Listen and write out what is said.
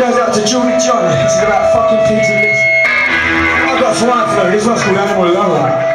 goes out to Geordie John. This is about fucking Peter Listen. I've got swine flu. This one's called Animal Lover.